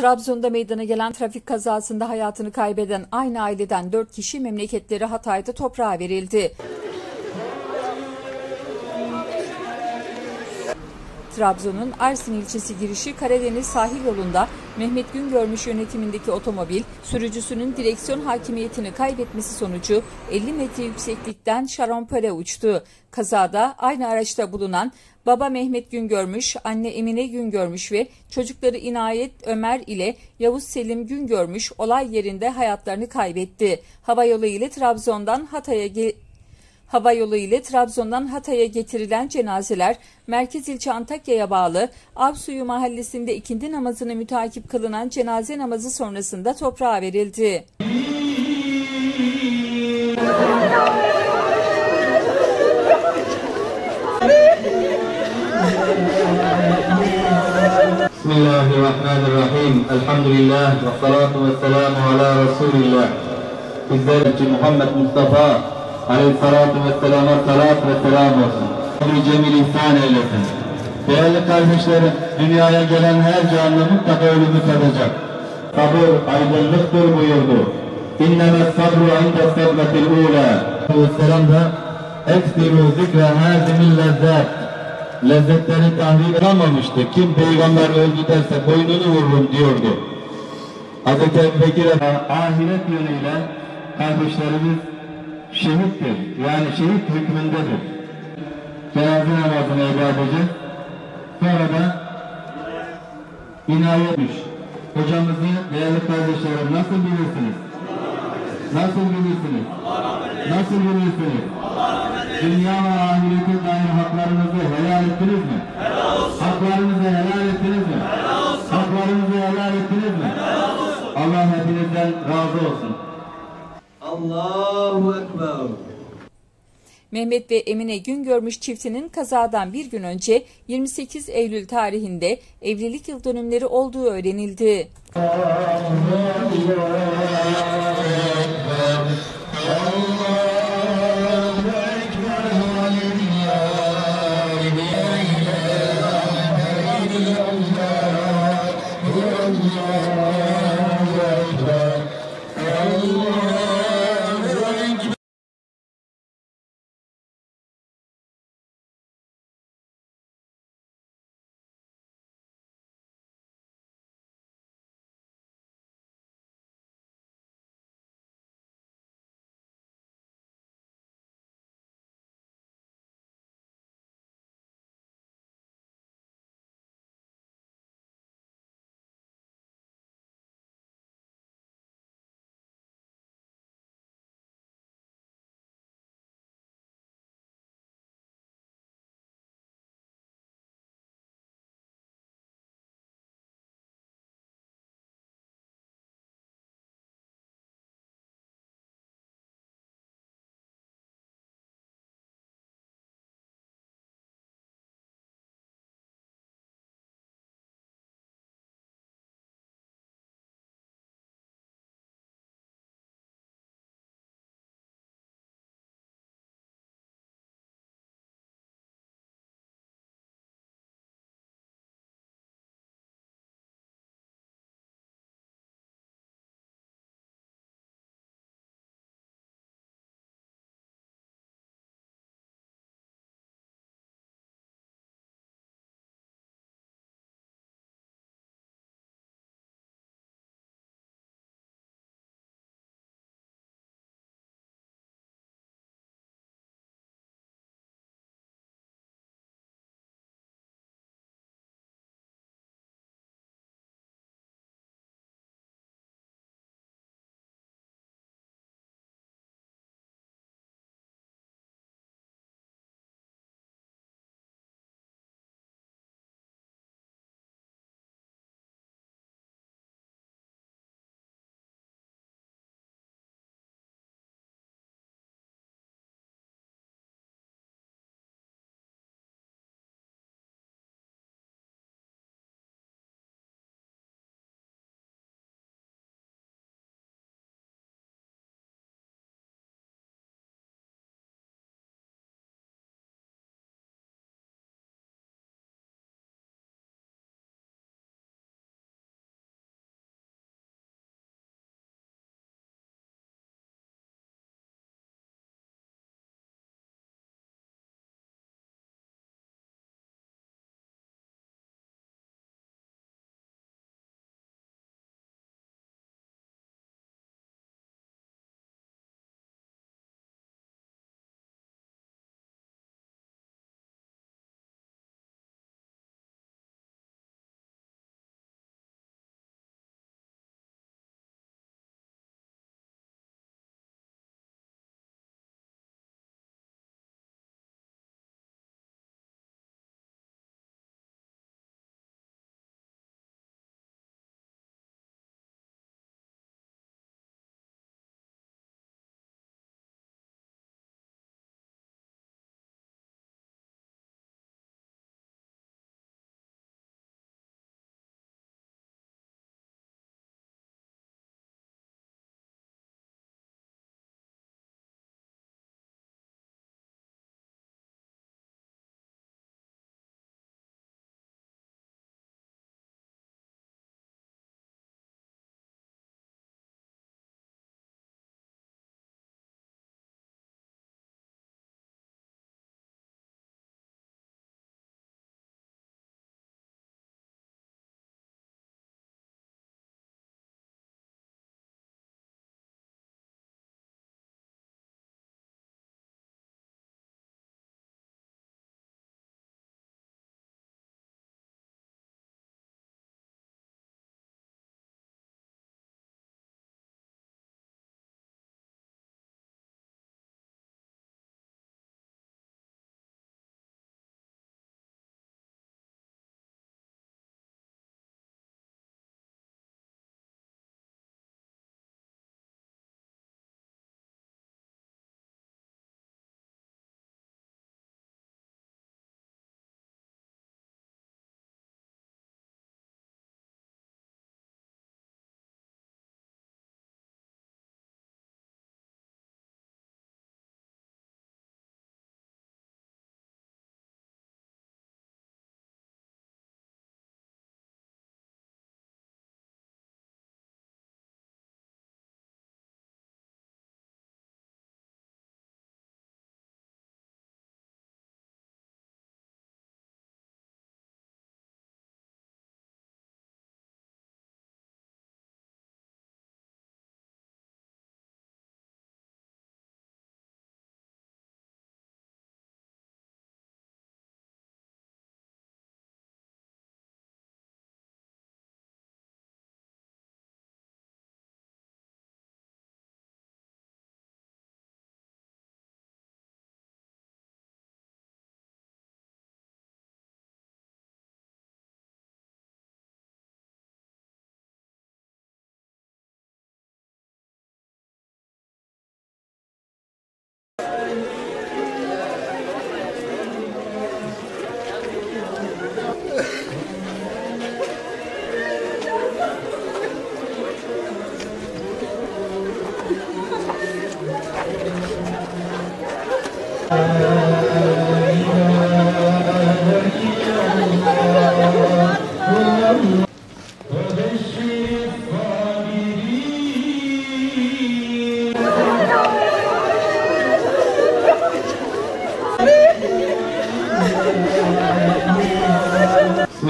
Trabzon'da meydana gelen trafik kazasında hayatını kaybeden aynı aileden 4 kişi memleketleri Hatay'da toprağa verildi. Trabzon'un Arsin ilçesi girişi Karadeniz sahil yolunda Mehmet Güngörmüş yönetimindeki otomobil sürücüsünün direksiyon hakimiyetini kaybetmesi sonucu 50 metre yükseklikten şarampole uçtu. Kazada aynı araçta bulunan baba Mehmet Güngörmüş, anne Emine Güngörmüş ve çocukları İnayet Ömer ile Yavuz Selim Güngörmüş olay yerinde hayatlarını kaybetti. Hava yolu ile Trabzon'dan Hatay'a Hava yolu ile Trabzon'dan Hatay'a getirilen cenazeler Merkez ilçe Antakya'ya bağlı Avsuyu mahallesinde ikindi namazını mütakip kılınan cenaze namazı sonrasında toprağa verildi. Bismillahirrahmanirrahim. Elhamdülillah ve salatu ve selamu ala Resulillah. İzzet Muhammed Mustafa Aleyhissalatu vesselama salat ve selam olsun. Bir cemil ihsan eylesin. Değerli kardeşlerim, dünyaya gelen her canlı mutlaka ölümü tadacak. Sabır aydınlıktır buyurdu. İnneme sabru inde sabretil ula. Vesselam da ekstiru zikre hazimil lezzet lezzetleri tahrip edilmemişti. Kim peygamber öldü derse boynunu vururum diyordu. Hz. Ebubekir ahiret yönüyle kardeşlerimiz şehittir. Yani şehit hükmündedir. Cenaze namazını eda edeceğiz. Sonra da inayetmiş. Hocamızı değerli kardeşlerim nasıl bilirsiniz? Nasıl bilirsiniz? Nasıl bilirsiniz? Dünya ve ahirete dair haklarınızı helal ettiniz mi? Haklarınızı helal ettiniz mi? Haklarınızı helal ettiniz mi? Allah hepinizden razı olsun. Allahu Ekber. Mehmet ve Emine Güngörmüş çiftinin kazadan bir gün önce 28 Eylül tarihinde evlilik yıl dönümleri olduğu öğrenildi. Allah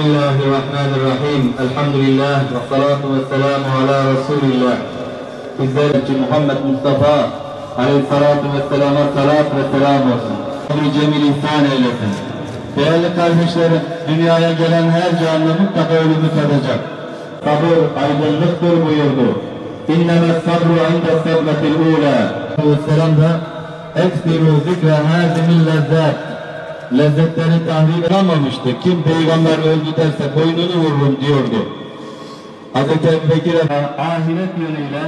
بسم الله الرحمن الرحيم الحمد لله والصلاة والسلام على رسول الله Bizler için Muhammed Mustafa Aleyhisselatü Vesselam'a salat ve selam olsun. Ömrü cemil ihsan eylesin. Değerli kardeşlerim, dünyaya gelen her canlı mutlaka ölümü tadacak. Sabır aydınlıktır buyurdu. İnneme sabru inde sabretil ula. Vesselam da Eksiru zikre hazimin lezzet. Lezzetleri tahrip edilmemişti. Kim peygamber öldü derse boynunu vururum diyordu. Hz. Ebubekir Efendi ahiret yönüyle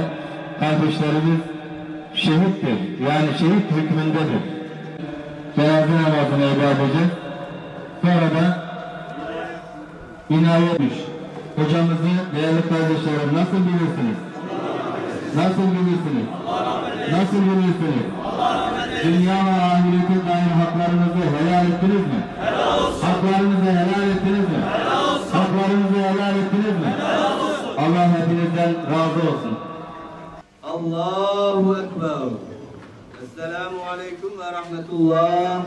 kardeşlerimiz şehittir. Yani şehit hükmündedir. Cenaze namazını eda edeceğiz. Sonra da inayetmiş. Hocamızı değerli kardeşlerim nasıl bilirsiniz? Nasıl bilirsiniz? Nasıl bilirsiniz? Dünya ve ahirete dair haklarınızı helal ettiniz mi? Haklarınızı helal ettiniz mi? Haklarınızı helal ettiniz mi? Allah hepinizden razı olsun. Allahu Ekber. Esselamu Aleyküm ve Rahmetullah.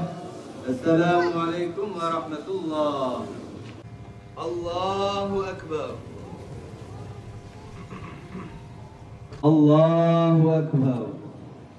Esselamu Aleyküm ve Rahmetullah. Allahu Ekber. Allahu Ekber.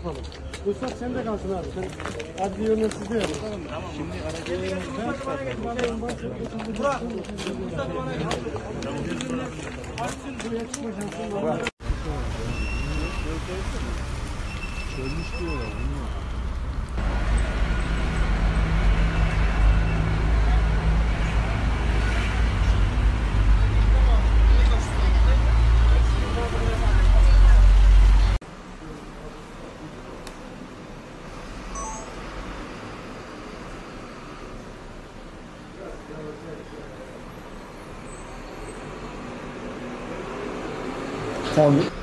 Şey yapalım. Ruhsat sende kalsın abi. Sen adli yönden sizde yapın. Tamam. Şimdi Tamam. Ben bu 在我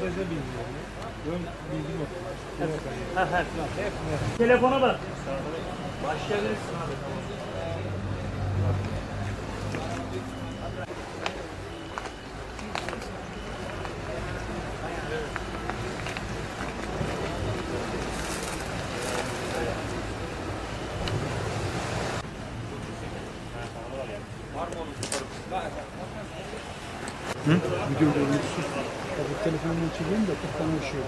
kadraja bilmiyorum. Ön bilgi yok. Telefona bak. Başlayabilirsin abi. Video görüntüsü. Tabii telefonunu çekeyim de tıktan ışıyor.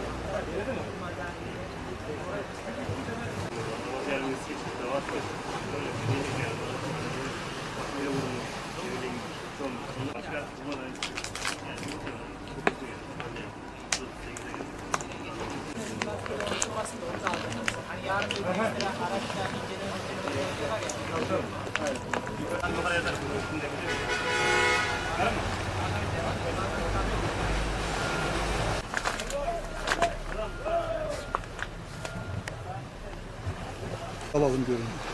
Alalım görün.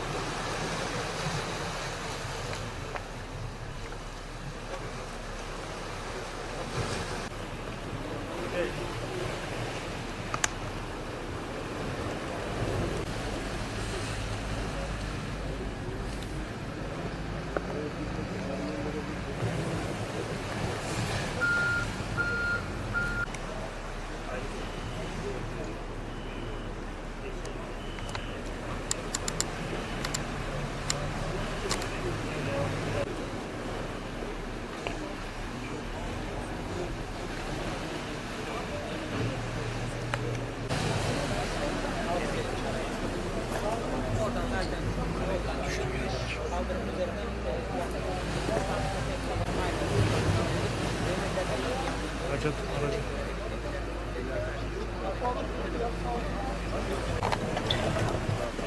Araca, araca.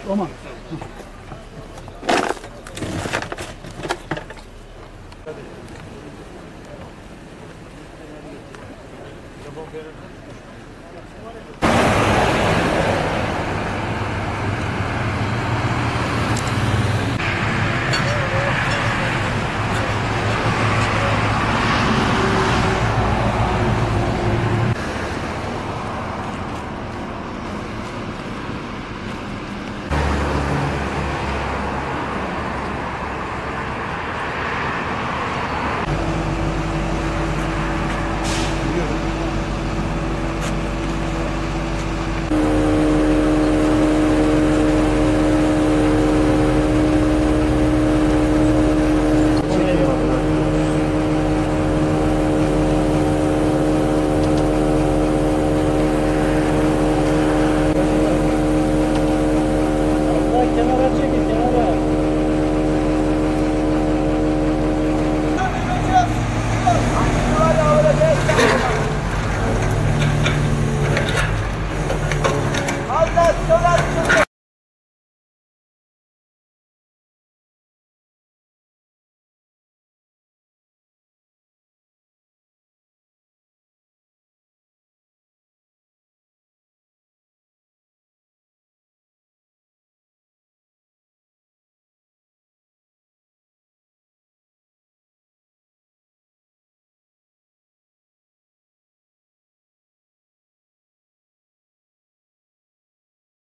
Roma.